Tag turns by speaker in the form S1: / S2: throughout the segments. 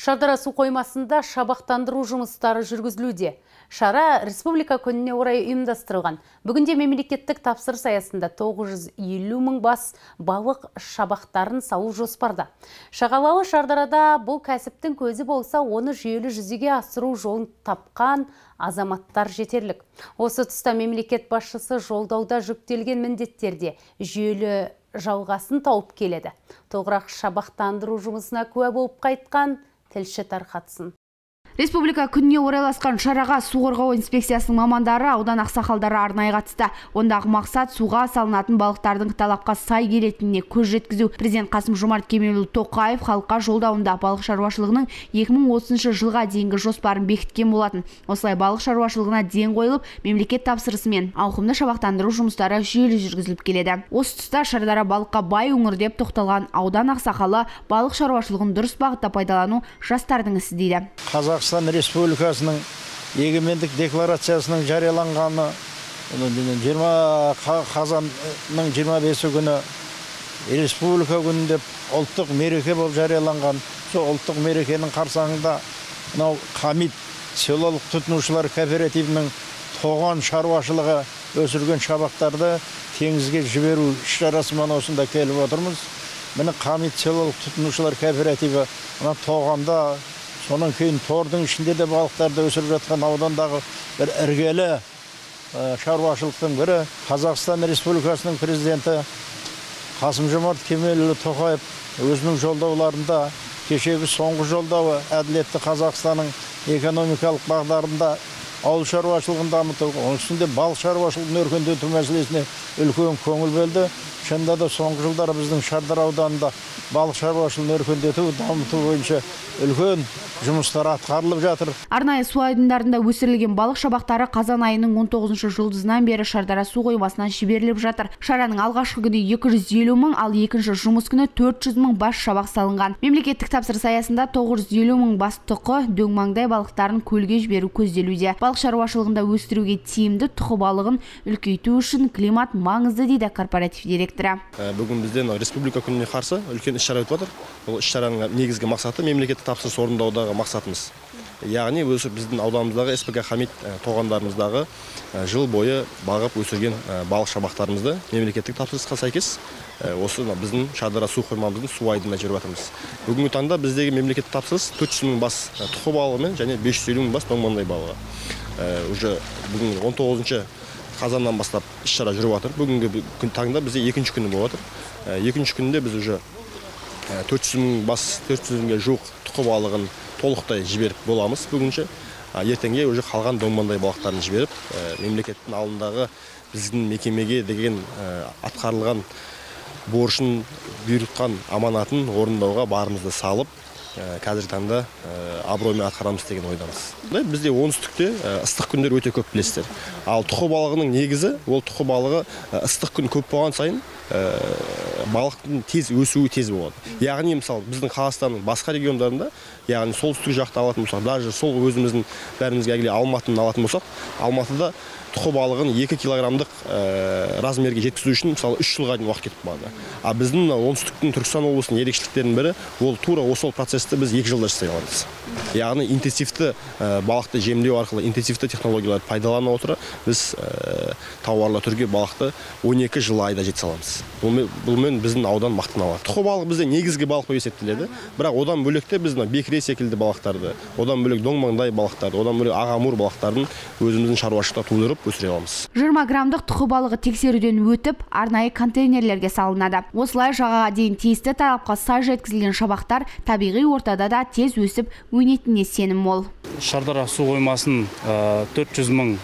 S1: Шардара су қоймасында шабақтандыру жұмыстары жүргізілуде. Шара республика күніне орай ұйымдастырылған. Бүгінде мемлекеттік тапсырыс аясында 950 мың бас балық шабақтарын салу жоспарда. Шағалалы Шардарада бұл кәсіптің көзі болса, оны жүйелі жүзеге асыру жолын тапқан азаматтар жетерлік. Осы тұста мемлекет басшысы жолдауда жүктелген міндеттерде жүйелі жалғасын тауып келеді. Толығырақ шабақтандыру жұмысына куә болып қайтқан тілші тарқатсын.
S2: Республика күніне орайласқан шараға су инспекциясының мамандары аудан ақсақалдары арнайы қатысты. Ондағы мақсат суға салынатын балықтардың талапқа сай келетініне көз жеткізу. Президент Қасым Жомарт Кемелұлы Тоқаев халыққа жолдауында балық шаруашылығының 2030 жылға дейінгі жоспарын бекіткен болатын. Осылай балық шаруашылығына ден қойылып, мемлекет тапсырысымен ауқымды шабақтандыру жұмыстары жүйелі жүргізіліп келеді. Осы тұста Шардара балыққа бай өңір деп тоқталған аудан ақсақалы балық шаруашылығын дұрыс бағытта пайдалану жастардың ісі дейді.
S3: Қазақстан Республикасының егемендік декларациясының жарияланғаны 20 қазанның 25 күні республика күні деп ұлттық мереке болып жарияланған. Сол ұлттық мерекенің қарсаңында мынау қамит селолық тұтынушылар кооперативінің тоған шаруашылығы өсірген шабақтарды теңізге жіберу іс шарасымен осында келіп отырмыз. Міне қамит селолық тұтынушылар кооперативі мына тоғанда сонан кейін тордың ішінде де балықтарды өсіріп жатқан аудандағы бір іргелі шаруашылықтың бірі қазақстан республикасының президенті қасым жомарт кемелұлы тоқаев өзінің жолдауларында кешегі соңғы жолдауы әділетті қазақстанның экономикалық бағдарында ауыл шаруашылығын дамыту оның үстінде балық шаруашылығын өркендету мәселесіне үлкен көңіл бөлді. Шынында да соңғы жылдары біздің шардар ауданында балық шаруашылығын өркендету дамыту бойынша үлкен жұмыстар атқарылып жатыр.
S2: Арнайы су айдындарында өсірілген балық шабақтары қазан айының 19 жұлдызынан бері шардара су қоймасынан жіберіліп жатыр. Шараның алғашқы күні 250 мың ал екінші жұмыс күні 400 мың бас шабақ салынған. Мемлекеттік тапсырыс аясында 950 мың бас тұқы дөң маңдай балықтарын көлге жіберу көзделуде. Балық шаруашылығында өсіруге тиімді тұқы балығын үлкейту үшін климат маңызды дейді корпоратив директоры.
S4: Бүгін бізде республика күніне қарсы үлкен іс шара өтіп жатыр. Бұл іс шараның негізгі мақсаты мемлекеттік тапсырыс орындаудағы мақсатымыз. Яғни осы біздің ауданымыздағы спк хамид тоғандарымыздағы жыл бойы бағып өсірген балық шабақтарымызды мемлекеттік тапсырысқа сәйкес осы біздің шардара су қоймамыздың су айдынына жіберіп жатырмыз. Бүгінгі таңда біздегі мемлекеттік тапсырыс төрт жүз мың бас тұқы балығы және бес жүз елу мың бас тоңмандай балығы уже бүгін он тоғызыншы қазаннан бастап іс шара жүріп жатыр. Бүгінгі күн таңда бізде екінші күні болып жатыр. Екінші күнінде біз уже төрт жүз мың бас төрт жүз мыңға жуық тұқы балығын толықтай жіберіп боламыз бүгінше. Ертеңге уже қалған домбандай балықтарын жіберіп мемлекеттің алдындағы біздің мекемеге деген атқарылған борышын бұйыртқан аманатын орындауға барымызды салып қазіргі таңда абыроймен атқарамыз деген ойдамыз. Бізде оңтүстікте ыстық күндер өте көп білесіздер. Ал тұқы балығының негізі ол тұқы балығы ыстық күн көп болған сайын балықтың тез өсуі тез болады. Яғни мысалы біздің қазақстанның басқа региондарында яғни солтүстік жақты алатын болсақ даже сол өзіміздің бәрімізге әйгілі алматыны алатын болсақ алматыда тұқы балығын екі килограммдық размерге жеткізу үшін мысалы үш жылға дейін уақыт кетіп қалады. А біздің оңтүстіктің түркістан облысының ерекшеліктерінің бірі ол тура осы процессті біз екі жылда жасай аламыз. Яғни интенсивті балықты жемдеу арқылы интенсивті технологияларды пайдалана отыра біз тауарлы түрге балықты 12 жыл айда жете аламыз бұлмен біздің аудан мақтана алады. Тұқы балық бізде негізгі балық болып есептеледі. Бірақ одан бөлек те біз бекіре секілді балықтарды одан бөлек доңмаңдай балықтарды одан бөлек ағамур балықтарын өзіміздің шаруашылықта тудырып өсіре аламыз
S2: 20 граммдық тұқы балығы тексеруден өтіп арнайы контейнерлерге салынады. Осылай жағаға дейін тиісті талапқа сай жеткізілген шабақтар табиғи ортада да тез өсіп өнетініне сенім мол.
S5: Шардара су қоймасын 400 мың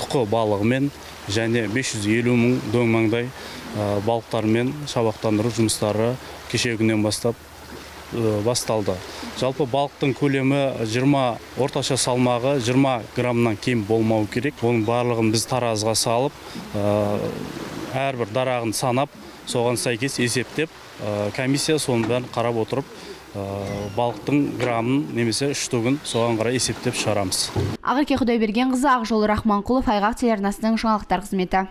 S5: тұқы балығымен және 550 мың дөң маңдай балықтармен шабақтандыру жұмыстары кешегі күннен бастап басталды. Жалпы балықтың көлемі 20 орташа салмағы 20 граммнан кем болмау керек. Оның барлығын біз таразыға салып әрбір дарағын санап соған сәйкес есептеп комиссия соның бәрін қарап отырып балықтың грамын немесе үштігін соған қарай есептеп шығарамыз.
S2: Ақерке құдайбергенқызы ақжол рахманқұлов айғақ телеарнасының жаңалықтар қызметі.